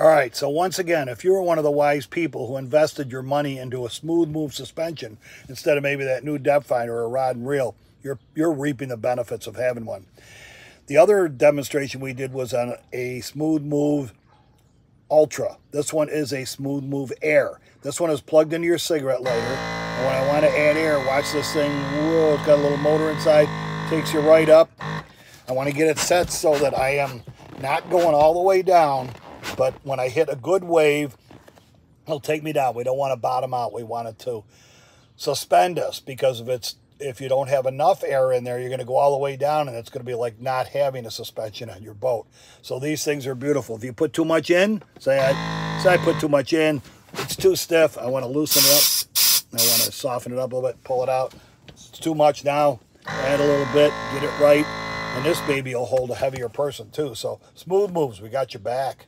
All right, so once again, if you were one of the wise people who invested your money into a smooth move suspension instead of maybe that new depth finder or a rod and reel, you're, you're reaping the benefits of having one. The other demonstration we did was on a smooth move Ultra. This one is a smooth move air. This one is plugged into your cigarette lighter. And when I want to add air, watch this thing. Whoa, it's got a little motor inside. Takes you right up. I want to get it set so that I am not going all the way down but when I hit a good wave, it'll take me down. We don't want to bottom out. We want it to suspend us because if it's if you don't have enough air in there, you're going to go all the way down and it's going to be like not having a suspension on your boat. So these things are beautiful. If you put too much in, say I, say I put too much in, it's too stiff. I want to loosen it up. I want to soften it up a little bit, pull it out. It's too much now. Add a little bit, get it right. And this baby will hold a heavier person too. So smooth moves, we got your back.